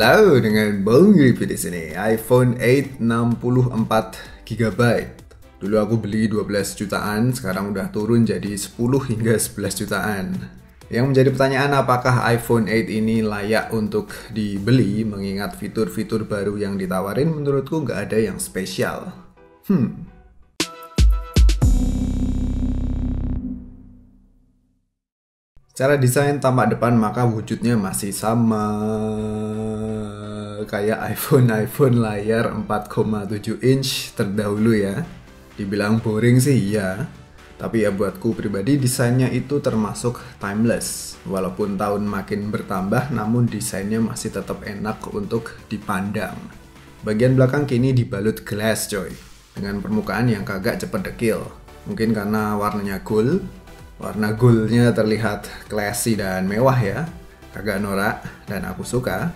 Halo dengan Bang Ripi di sini. iPhone 8 64 GB. Dulu aku beli 12 jutaan, sekarang udah turun jadi 10 hingga 11 jutaan. Yang menjadi pertanyaan apakah iPhone 8 ini layak untuk dibeli mengingat fitur-fitur baru yang ditawarin menurutku nggak ada yang spesial. Hmm, Secara desain tampak depan maka wujudnya masih sama kayak iPhone-iPhone layar 4,7 inch terdahulu ya. Dibilang boring sih iya, tapi ya buatku pribadi desainnya itu termasuk timeless. Walaupun tahun makin bertambah namun desainnya masih tetap enak untuk dipandang. Bagian belakang kini dibalut glass coy, dengan permukaan yang kagak cepet dekil. Mungkin karena warnanya gold, Warna goldnya terlihat classy dan mewah ya, agak norak dan aku suka.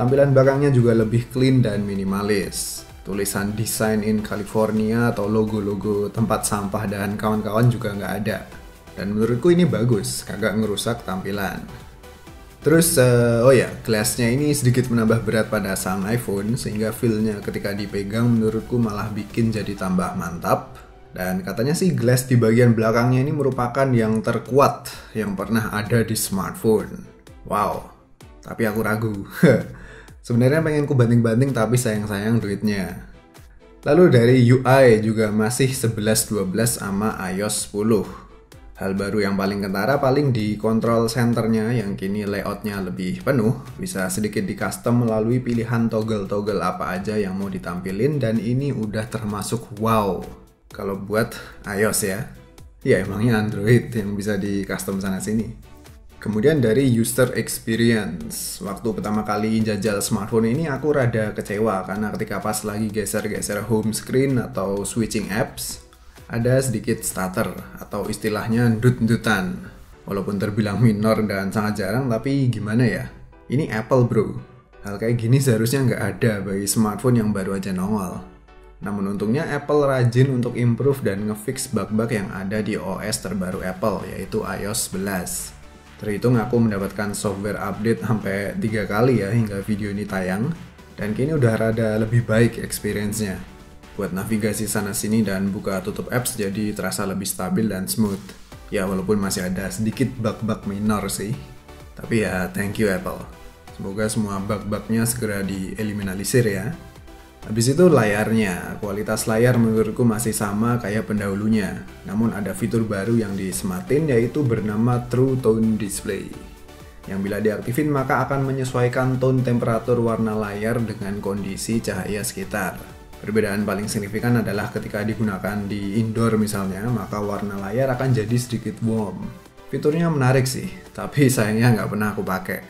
Tampilan belakangnya juga lebih clean dan minimalis. Tulisan Design in California atau logo-logo tempat sampah dan kawan-kawan juga nggak ada. Dan menurutku ini bagus, kagak ngerusak tampilan. Terus, uh, oh ya, glassnya ini sedikit menambah berat pada sang iPhone, sehingga feel-nya ketika dipegang menurutku malah bikin jadi tambah mantap dan katanya sih glass di bagian belakangnya ini merupakan yang terkuat yang pernah ada di smartphone. Wow, tapi aku ragu. Sebenarnya pengen ku banting-banting tapi sayang-sayang duitnya. Lalu dari UI juga masih 11-12 sama iOS 10. Hal baru yang paling kentara paling di control centernya yang kini layoutnya lebih penuh, bisa sedikit di custom melalui pilihan toggle-toggle apa aja yang mau ditampilin dan ini udah termasuk wow kalau buat iOS ya. Ya emangnya Android yang bisa di custom sana sini. Kemudian dari user experience, waktu pertama kali jajal smartphone ini aku rada kecewa karena ketika pas lagi geser-geser home screen atau switching apps, ada sedikit stutter atau istilahnya ndut-ndutan. Walaupun terbilang minor dan sangat jarang, tapi gimana ya? Ini Apple bro. Hal kayak gini seharusnya nggak ada bagi smartphone yang baru aja nongol. Namun untungnya Apple rajin untuk improve dan ngefix bug-bug yang ada di OS terbaru Apple, yaitu iOS 11. Terhitung aku mendapatkan software update sampai tiga kali ya hingga video ini tayang, dan kini udah rada lebih baik experience-nya. Buat navigasi sana-sini dan buka tutup apps jadi terasa lebih stabil dan smooth. Ya walaupun masih ada sedikit bug-bug minor sih. Tapi ya thank you Apple. Semoga semua bug-bugnya segera dieliminalisir ya. Habis itu layarnya, kualitas layar menurutku masih sama kayak pendahulunya. Namun ada fitur baru yang disematin yaitu bernama True Tone Display. Yang bila diaktifin maka akan menyesuaikan tone temperatur warna layar dengan kondisi cahaya sekitar. Perbedaan paling signifikan adalah ketika digunakan di indoor misalnya, maka warna layar akan jadi sedikit warm. Fiturnya menarik sih, tapi sayangnya nggak pernah aku pakai.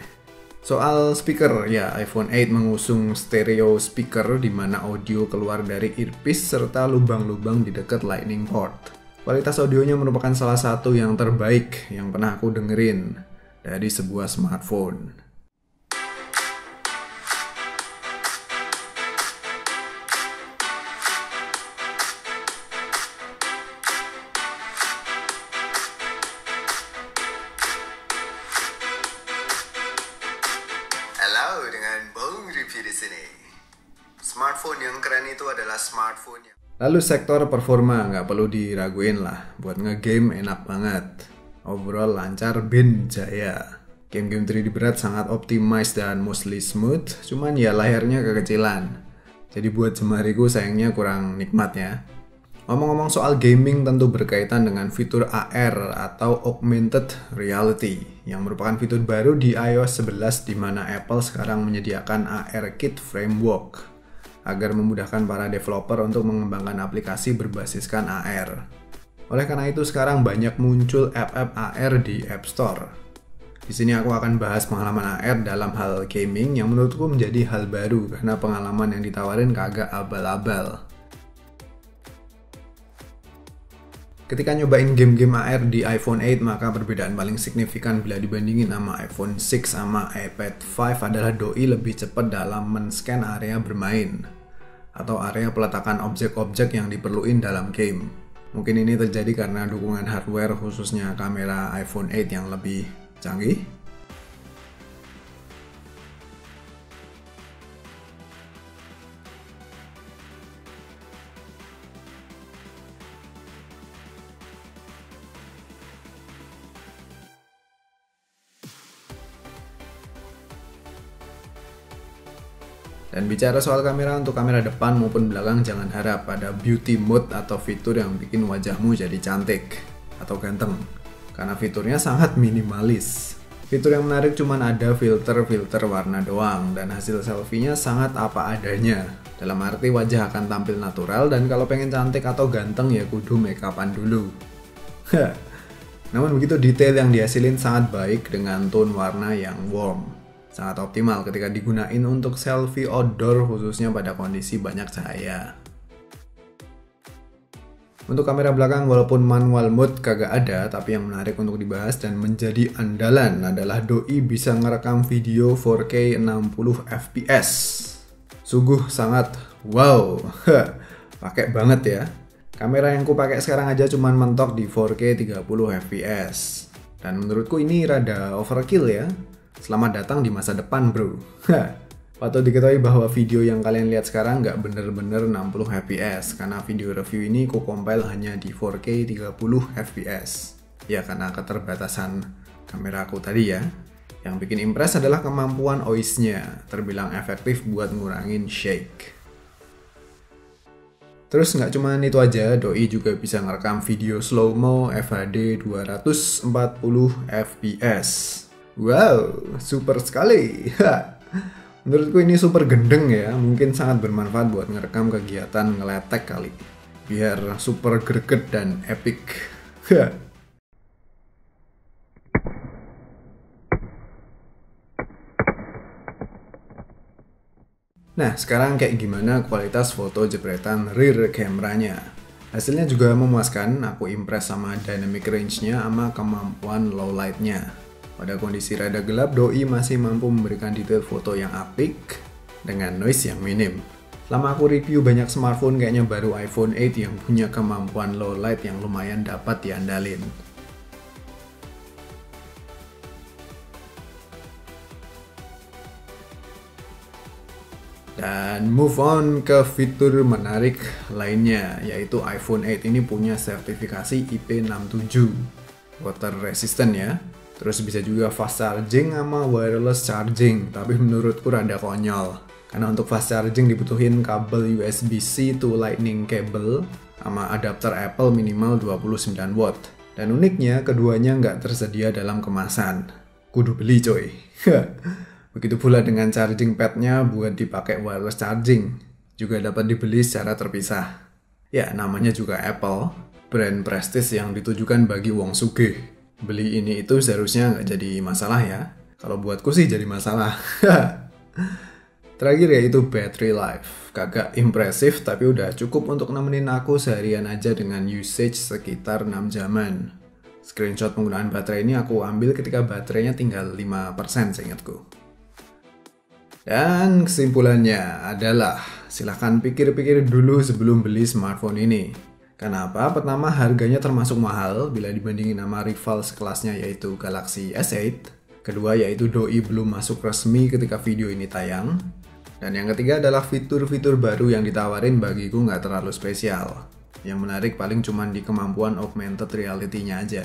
Soal speaker, ya iPhone 8 mengusung stereo speaker di mana audio keluar dari earpiece serta lubang-lubang di dekat lightning port. Kualitas audionya merupakan salah satu yang terbaik yang pernah aku dengerin dari sebuah smartphone. Lalu sektor performa nggak perlu diraguin lah, buat ngegame enak banget. Overall lancar bin jaya. Game-game 3D berat sangat optimized dan mostly smooth, cuman ya layarnya kekecilan. Jadi buat jemariku sayangnya kurang nikmat ya. Ngomong-ngomong soal gaming tentu berkaitan dengan fitur AR atau Augmented Reality yang merupakan fitur baru di iOS 11 di mana Apple sekarang menyediakan AR Kit Framework agar memudahkan para developer untuk mengembangkan aplikasi berbasiskan AR. Oleh karena itu sekarang banyak muncul app-app AR di App Store. Di sini aku akan bahas pengalaman AR dalam hal gaming yang menurutku menjadi hal baru karena pengalaman yang ditawarin kagak abal-abal. Ketika nyobain game-game AR di iPhone 8, maka perbedaan paling signifikan bila dibandingin sama iPhone 6 sama iPad 5 adalah doi lebih cepat dalam men-scan area bermain atau area peletakan objek-objek yang diperluin dalam game. Mungkin ini terjadi karena dukungan hardware khususnya kamera iPhone 8 yang lebih canggih Dan bicara soal kamera, untuk kamera depan maupun belakang jangan harap ada beauty mode atau fitur yang bikin wajahmu jadi cantik atau ganteng. Karena fiturnya sangat minimalis. Fitur yang menarik cuma ada filter-filter warna doang dan hasil selfie-nya sangat apa adanya. Dalam arti wajah akan tampil natural dan kalau pengen cantik atau ganteng ya kudu make upan dulu. Namun begitu detail yang dihasilin sangat baik dengan tone warna yang warm sangat optimal ketika digunain untuk selfie outdoor khususnya pada kondisi banyak cahaya. Untuk kamera belakang walaupun manual mode kagak ada, tapi yang menarik untuk dibahas dan menjadi andalan adalah doi bisa ngerekam video 4K 60 fps. Sungguh sangat wow, pakai banget ya. Kamera yang ku pakai sekarang aja cuman mentok di 4K 30 fps. Dan menurutku ini rada overkill ya, Selamat datang di masa depan bro. Patut diketahui bahwa video yang kalian lihat sekarang nggak bener-bener 60 fps karena video review ini ku compile hanya di 4K 30 fps. Ya karena keterbatasan kamera aku tadi ya. Yang bikin impress adalah kemampuan OIS-nya, terbilang efektif buat ngurangin shake. Terus nggak cuma itu aja, Doi juga bisa ngerekam video slow-mo FHD 240 fps. Wow, super sekali. Menurutku ini super gendeng ya, mungkin sangat bermanfaat buat ngerekam kegiatan ngeletek kali. Biar super greget dan epic. Nah, sekarang kayak gimana kualitas foto jepretan rear kameranya? Hasilnya juga memuaskan, aku impress sama dynamic range-nya sama kemampuan low light-nya. Pada kondisi rada gelap, Doi masih mampu memberikan detail foto yang apik dengan noise yang minim. Selama aku review banyak smartphone kayaknya baru iPhone 8 yang punya kemampuan low light yang lumayan dapat diandalin. Dan move on ke fitur menarik lainnya, yaitu iPhone 8 ini punya sertifikasi IP67 water resistant ya. Terus bisa juga fast charging sama wireless charging, tapi menurutku rada konyol. Karena untuk fast charging dibutuhin kabel USB-C to lightning cable sama adapter Apple minimal 29 watt. Dan uniknya keduanya nggak tersedia dalam kemasan. Kudu beli coy. Begitu pula dengan charging padnya buat dipakai wireless charging. Juga dapat dibeli secara terpisah. Ya, namanya juga Apple, brand prestis yang ditujukan bagi wong sugih beli ini itu seharusnya nggak jadi masalah ya. Kalau buatku sih jadi masalah. Terakhir yaitu battery life. Kagak impresif tapi udah cukup untuk nemenin aku seharian aja dengan usage sekitar 6 jaman. Screenshot penggunaan baterai ini aku ambil ketika baterainya tinggal 5% seingatku. Dan kesimpulannya adalah silahkan pikir-pikir dulu sebelum beli smartphone ini. Kenapa? Pertama, harganya termasuk mahal bila dibandingin sama rival sekelasnya yaitu Galaxy S8. Kedua, yaitu doi belum masuk resmi ketika video ini tayang. Dan yang ketiga adalah fitur-fitur baru yang ditawarin bagiku nggak terlalu spesial. Yang menarik paling cuma di kemampuan augmented reality-nya aja.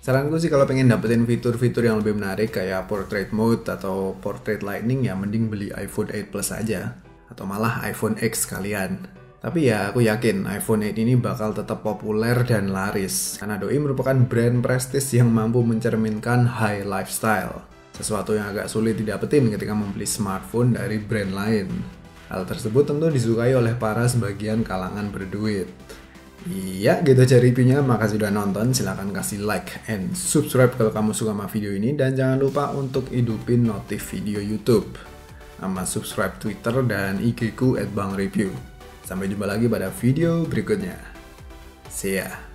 Saranku sih kalau pengen dapetin fitur-fitur yang lebih menarik kayak portrait mode atau portrait lightning ya mending beli iPhone 8 Plus aja. Atau malah iPhone X kalian. Tapi ya aku yakin iPhone 8 ini bakal tetap populer dan laris karena Doi merupakan brand prestis yang mampu mencerminkan high lifestyle. Sesuatu yang agak sulit didapetin ketika membeli smartphone dari brand lain. Hal tersebut tentu disukai oleh para sebagian kalangan berduit. Iya, gitu aja reviewnya. Makasih udah nonton. Silahkan kasih like and subscribe kalau kamu suka sama video ini. Dan jangan lupa untuk hidupin notif video YouTube. Sama subscribe Twitter dan IG ku at Bang Review. Sampai jumpa lagi pada video berikutnya. See ya.